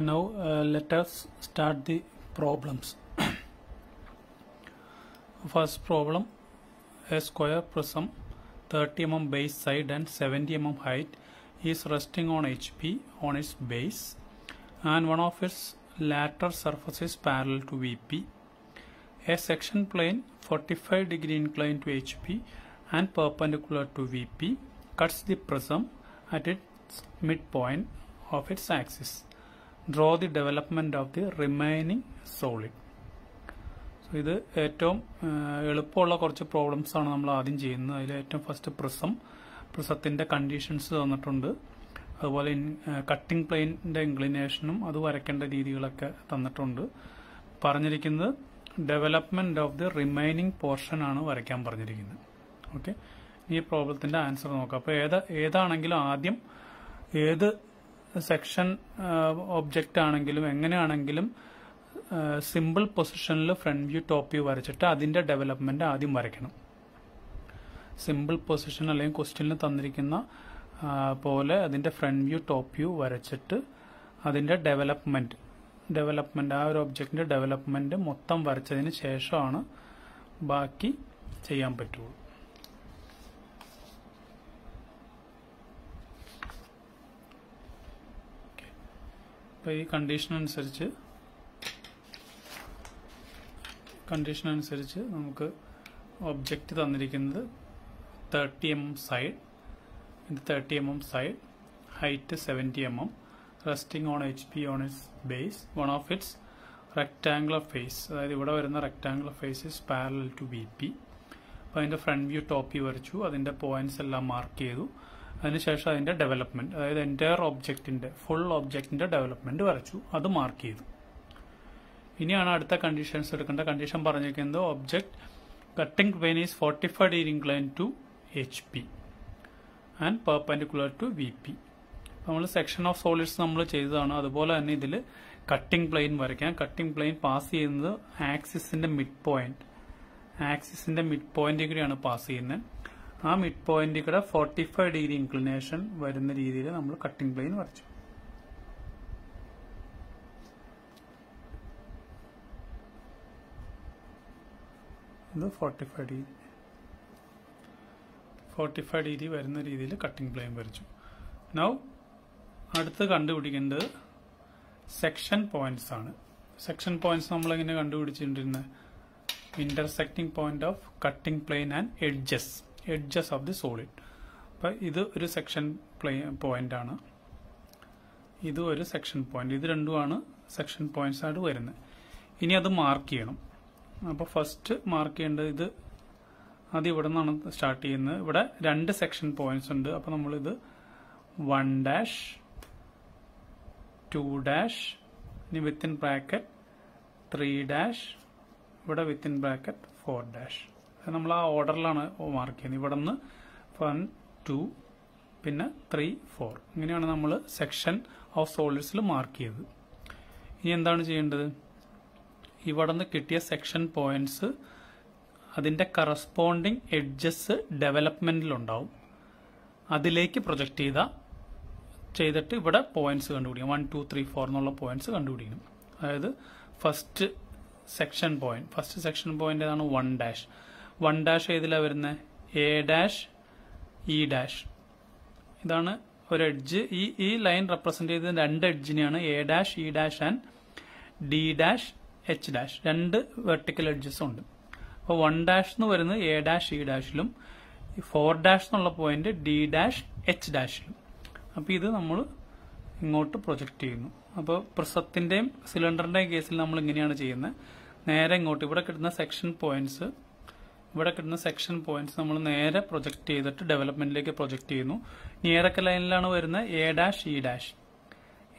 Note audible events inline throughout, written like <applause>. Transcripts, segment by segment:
Now uh, let us start the problems. <coughs> First problem a square prism 30 mm base side and 70 mm height is resting on HP on its base and one of its lateral surfaces parallel to VP. A section plane 45 degree inclined to HP and perpendicular to VP cuts the prism at its midpoint of its axis. Draw the development of the remaining solid so ഇത് ഏറ്റവും എളുപ്പമുള്ള കുറച്ച് problems ആണ് നമ്മൾ ആദ്യം ചെയ്യുന്നത്. അതിൽ ഏറ്റവും ഫസ്റ്റ് പ്രിസം പ്രിസത്തിന്റെ കണ്ടീഷൻസ് തന്നിട്ടുണ്ട്. അതുപോലെ കട്ടിംഗ് പ്ലെയിനിന്റെ ഇൻക്ലിനേഷനും അത് വരയ്ക്കേണ്ട രീതികളൊക്കെ തന്നിട്ടുണ്ട്. പറഞ്ഞിരിക്കുന്നത് development of the remaining portion ആണ് വരയ്ക്കാൻ പറഞ്ഞിരിക്കുന്നത്. ഓക്കെ ഈ പ്രോബ്ലത്തിന്റെ ആൻസർ നോക്കാം. അപ്പോൾ ഏത് ഏതാണെങ്കിലും ആദ്യം ഏത് സെക്ഷൻ ഒബ്ജക്റ്റ് ആണെങ്കിലും എങ്ങനെയാണെങ്കിലും സിമ്പിൾ പൊസിഷനിൽ ഫ്രണ്ട് വ്യൂ ടോപ്പ് വ്യൂ വരച്ചിട്ട് അതിന്റെ ഡെവലപ്മെന്റ് ആദ്യം വരയ്ക്കണം. സിമ്പിൾ പൊസിഷൻ അല്ലെങ്കിൽ ക്വസ്റ്റ്യനിൽ തന്നിരിക്കുന്ന പോലെ അതിന്റെ ഫ്രണ്ട് വ്യൂ ടോപ്പ് വ്യൂ വരച്ചിട്ട് അതിന്റെ ഡെവലപ്മെന്റ് ഡെവലപ്മെന്റ് ആ ഒരു ഒബ്ജക്റ്റിന്റെ ഡെവലപ്മെന്റ് മൊത്തം വരച്ചതിന് ശേഷമാണ് ബാക്കി ചെയ്യാൻ പറ്റുള്ളൂ. അപ്പോൾ ഈ കണ്ടീഷൻ അനുസരിച്ച് കണ്ടീഷൻ അനുസരിച്ച് നമുക്ക് ഒബ്ജക്റ്റ് തന്നിരിക്കുന്നത് തേർട്ടി എം എം സൈഡ് ഇത് thirty M M side height seventy M M resting on H P on its base one of its rectangular face അതായത് ഇവിടെ വരുന്ന rectangular face is parallel to B P അപ്പോൾ അതിന്റെ front view top വരച്ചു. അതിന്റെ points എല്ലാം mark ചെയ്തു. അതിനുശേഷം അതിന്റെ ഡെവലപ്മെന്റ് അതായത് എന്റയർ ഒബ്ജക്റ്റിന്റെ ഫുൾ ഒബ്ജക്റ്റിന്റെ ഡെവലപ്മെന്റ് വരച്ചു. അത് മാർക്ക് ചെയ്തു. ഇനിയാണ് അടുത്ത കണ്ടീഷൻസ് എടുക്കേണ്ട കണ്ടീഷൻ പറഞ്ഞിരിക്കുന്നത് object cutting plane is forty five degree incline to H P and perpendicular to V P നമ്മൾ സെക്ഷൻ ഓഫ് സോളിഡ്സ് നമ്മൾ ചെയ്തതാണ്. അതുപോലെ തന്നെ ഇതിൽ കട്ടിംഗ് പ്ലെയിൻ വരയ്ക്കാം. കട്ടിംഗ് പ്ലെയിൻ പാസ് ചെയ്യുന്നത് ആക്സിസിന്റെ മിഡ് പോയിന്റ് ആക്സിസിന്റെ മിഡ് പോയിന്റ് കൂടിയാണ് പാസ് ചെയ്യുന്നത്. ആ മിഡ് പോയിന്റ് കൂടെ ഫോർട്ടി ഫൈവ് ഡിഗ്രി ഇൻക്ലിനേഷൻ വരുന്ന രീതിയിൽ നമ്മൾ കട്ടിംഗ് പ്ലെയിൻ വരച്ചു. ഇത് forty five degree forty five degree വരുന്ന രീതിയിൽ കട്ടിംഗ് പ്ലെയിൻ വരച്ചു. നൗ അടുത്ത് കണ്ടുപിടിക്കേണ്ടത് സെക്ഷൻ പോയിന്റ്സ് ആണ്. സെക്ഷൻ പോയിന്റ്സ് നമ്മൾ എങ്ങനെ കണ്ടുപിടിച്ചിട്ടുണ്ടിരുന്നത് intersecting point of cutting plane and edges edges of the solid അപ്പം ഇത് ഒരു സെക്ഷൻ പോയിന്റ് ആണ്. ഇത് ഒരു സെക്ഷൻ പോയിന്റ് ഇത് രണ്ടുമാണ് സെക്ഷൻ പോയിന്റ്സ് ആയിട്ട് വരുന്നത്. ഇനി അത് മാർക്ക് ചെയ്യണം. അപ്പോൾ ഫസ്റ്റ് മാർക്ക് ചെയ്യേണ്ടത് ഇത് അത് ഇവിടെ നിന്നാണ് സ്റ്റാർട്ട് ചെയ്യുന്നത്. ഇവിടെ രണ്ട് സെക്ഷൻ പോയിന്റ്സ് ഉണ്ട്. അപ്പോൾ നമ്മളിത് വൺ ഡാഷ് ടു ഡാഷ് ഇനി വിത്തിൻ ബ്രാക്കറ്റ് ത്രീ ഡാഷ് ഇവിടെ വിത്തിൻ ബ്രാക്കറ്റ് ഫോർ ഡാഷ് നമ്മൾ ആ ഓർഡറിലാണ് മാർക്ക് ചെയ്യുന്നത്. ഇവിടെ നിന്ന് വൺ ടു പിന്നെ ത്രീ ഫോർ ഇങ്ങനെയാണ് നമ്മൾ സെക്ഷൻ ഓഫ് സോളിഡ്സിൽ മാർക്ക് ചെയ്തത്. ഇനി എന്താണ് ചെയ്യേണ്ടത്? ഇവിടെ നിന്ന് കിട്ടിയ സെക്ഷൻ പോയിന്റ്സ് അതിന്റെ കറസ്പോണ്ടിങ് എഡ്ജസ് ഡെവലപ്മെന്റിലുണ്ടാവും അതിലേക്ക് പ്രൊജക്ട് ചെയ്ത ചെയ്തിട്ട് ഇവിടെ പോയിന്റ്സ് കണ്ടുപിടിക്കണം. വൺ ടു ത്രീ ഫോർ എന്നുള്ള പോയിന്റ്സ് കണ്ടുപിടിക്കണം. അതായത് first section point first section point ഏതാണ്? വൺ ഡാഷ് വൺ ഡാഷ് ഏതിലാണ് വരുന്നത് എ ഡാഷ് ഇ ഡാഷ്. ഇതാണ് ഒരു എഡ്ജ്. ഈ ഈ ലൈൻ റെപ്രസെന്റ് ചെയ്ത രണ്ട് എഡ്ജിനെയാണ്. A dash E dash and D dash H dash. രണ്ട് വെർട്ടിക്കൽ എഡ്ജസ് ഉണ്ട്. അപ്പോൾ വൺ ഡാഷ് എന്ന് വരുന്നത് എ ഡാഷ് ഇ ഡാഷിലും ഫോർ ഡാഷ് എന്നുള്ള പോയിന്റ് ഡി ഡാഷ് എച്ച് ഡാഷിലും. അപ്പോൾ ഇത് നമ്മൾ ഇങ്ങോട്ട് പ്രൊജക്ട് ചെയ്യുന്നു. അപ്പോൾ പ്രിസത്തിന്റെയും സിലിണ്ടറിന്റെയും കേസിൽ നമ്മൾ ഇങ്ങനെയാണ് ചെയ്യുന്നത്. നേരെ ഇങ്ങോട്ട്. ഇവിടെ കിട്ടുന്ന സെക്ഷൻ പോയിന്റ്സ് ഇവിടെ കിട്ടുന്ന സെക്ഷൻ പോയിന്റ്സ് നമ്മൾ നേരെ പ്രൊജക്ട് ചെയ്തിട്ട് ഡെവലപ്മെന്റിലേക്ക് പ്രൊജക്ട് ചെയ്യുന്നു. ഇനി ഏതൊക്കെ ലൈനിലാണ് വരുന്നത്? A dash E dash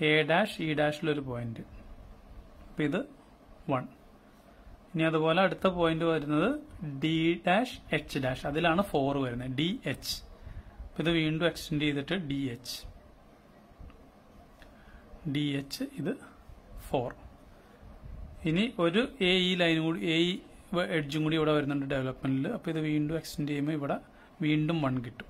A dash E ഡാഷിലൊരു point അപ്പം ഇത് വൺ ഇനി അതുപോലെ അടുത്ത പോയിന്റ് വരുന്നത് ഡി ഡാഷ് എച്ച് ഡാഷ് അതിലാണ് ഫോർ വരുന്നത്. ഡി എച്ച് ഇത് വീണ്ടും എക്സ്റ്റെൻഡ് ചെയ്തിട്ട് ഡി എച്ച് ഡി എച്ച് ഇത് ഫോർ ഇനി ഒരു എ ഇ ലൈൻ കൂടി എ ഇ എഡ്ജും കൂടി ഇവിടെ വരുന്നുണ്ട് ഡെവലപ്മെന്റിൽ അപ്പോൾ ഇത് വീണ്ടും എക്സ്റ്റെൻഡ് ചെയ്യുമ്പോൾ ഇവിടെ വീണ്ടും വൺ കിട്ടും.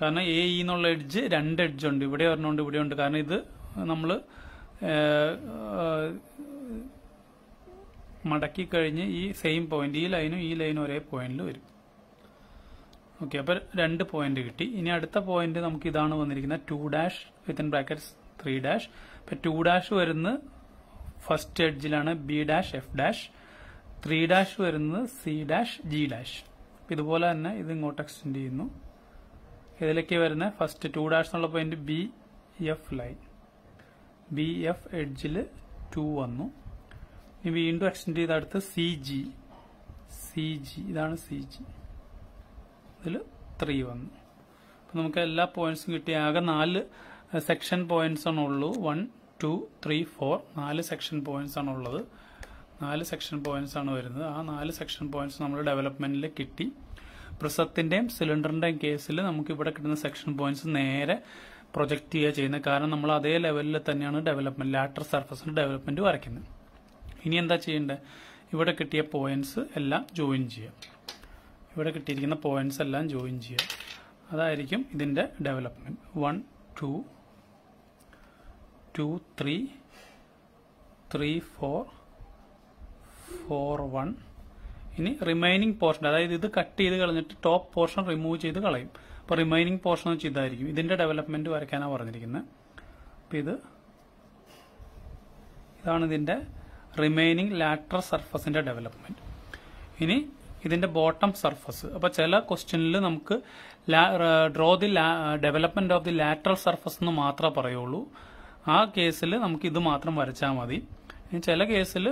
കാരണം എ ഇ എന്നുള്ള എഡ്ജ് രണ്ട് എഡ്ജ് ഉണ്ട്. ഇവിടെ ഒരെണ്ണമുണ്ട് ഇവിടെ ഉണ്ട്. കാരണം ഇത് നമ്മൾ മടക്കി കഴിഞ്ഞ് ഈ സെയിം പോയിന്റ് ഈ ലൈനും ഈ ലൈനും ഒരേ പോയിന്റിൽ വരും. ഓക്കെ അപ്പോൾ രണ്ട് പോയിന്റ് കിട്ടി. ഇനി അടുത്ത പോയിന്റ് നമുക്ക് ഇതാണ് വന്നിരിക്കുന്നത് two dash within brackets three dash ഇപ്പം ടു ഡാഷ് വരുന്നത് first എഡ്ജിലാണ് B dash F dash. Three dash വരുന്നത് സി ഡാഷ് ജി ഡാഷ്. ഇതുപോലെ തന്നെ ഇത് ഇങ്ങോട്ട് എക്സ്റ്റെൻഡ് ചെയ്യുന്നു. ഇതിലേക്ക് വരുന്ന ഫസ്റ്റ് ടു ഡാഷ് എന്നുള്ള point B F line B F എഡ്ജിൽ ടു വന്നു. ഇനി വീണ്ടും എക്സ്റ്റെൻഡ് ചെയ്ത അടുത്ത് സി ജി സി ജി ഇതാണ് സി ജി ഇതിൽ ത്രീ വന്നു. അപ്പം നമുക്ക് എല്ലാ പോയിന്റ്സും കിട്ടിയ ആകെ നാല് സെക്ഷൻ പോയിന്റ്സ് ആണുള്ളൂ. വൺ ടു ത്രീ ഫോർ നാല് സെക്ഷൻ പോയിന്റ്സ് ആണ് ഉള്ളത്. നാല് സെക്ഷൻ പോയിന്റ്സ് ആണ് വരുന്നത്. ആ നാല് സെക്ഷൻ പോയിന്റ്സ് നമ്മൾ ഡെവലപ്മെന്റിൽ കിട്ടി. പ്രിസത്തിന്റെയും സിലിണ്ടറിന്റെയും കേസിൽ നമുക്ക് ഇവിടെ കിട്ടുന്ന സെക്ഷൻ പോയിന്റ്സ് നേരെ പ്രൊജക്ട് ചെയ്യുക ചെയ്യുന്നത് കാരണം നമ്മൾ അതേ ലെവലിൽ തന്നെയാണ് ഡെവലപ്മെന്റ് ലാറ്റർ സർഫസിന്റെ ഡെവലപ്മെന്റ് വരയ്ക്കുന്നത് ഇനി എന്താ ചെയ്യേണ്ടത് ഇവിടെ കിട്ടിയ പോയിന്റ്സ് എല്ലാം ജോയിൻ ചെയ്യുക. ഇവിടെ കിട്ടിയിരിക്കുന്ന പോയിന്റ്സ് എല്ലാം ജോയിൻ ചെയ്യുക. അതായിരിക്കും ഇതിന്റെ development one two two three three four four one. ഇനി റിമൈനിങ് പോർഷൻ അതായത് ഇത് കട്ട് ചെയ്ത് കളഞ്ഞിട്ട് ടോപ്പ് പോർഷൻ റിമൂവ് ചെയ്ത് കളയും. അപ്പോൾ റിമൈനിങ് പോർഷൻ വെച്ച് ഇതായിരിക്കും ഇതിന്റെ ഡെവലപ്മെന്റ് വരയ്ക്കാനാണ് പറഞ്ഞിരിക്കുന്നത് അപ്പം ഇത് ഇതാണ് ഇതിന്റെ റിമൈനിങ് ലാറ്റർ സർഫസിന്റെ ഡെവലപ്മെന്റ് ഇനി ഇതിന്റെ ബോട്ടം സർഫസ് അപ്പോൾ ചില ക്വസ്റ്റ്യനിൽ നമുക്ക് draw the development of the lateral surface എന്ന് മാത്രമേ പറയുള്ളൂ. ആ കേസിൽ നമുക്ക് ഇത് മാത്രം വരച്ചാൽ മതി. ചില കേസിൽ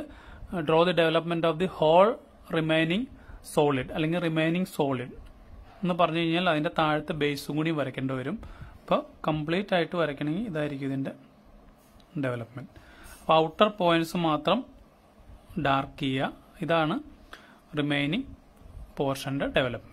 draw the development of the whole remaining solid അല്ലെങ്കിൽ റിമൈനിങ് സോളിഡ് എന്ന് പറഞ്ഞു കഴിഞ്ഞാൽ അതിന്റെ താഴത്തെ ബേസും കൂടി വരയ്ക്കേണ്ടി വരും. അപ്പോൾ കംപ്ലീറ്റ് ആയിട്ട് വരയ്ക്കണമെങ്കിൽ ഇതായിരിക്കും ഇതിന്റെ ഡെവലപ്മെന്റ് അപ്പോൾ ഔട്ടർ പോയിന്റ്സ് മാത്രം ഡാർക്ക് ചെയ്യുക. ഇതാണ് റിമൈനിങ് പോർഷന്റെ ഡെവലപ്മെന്റ്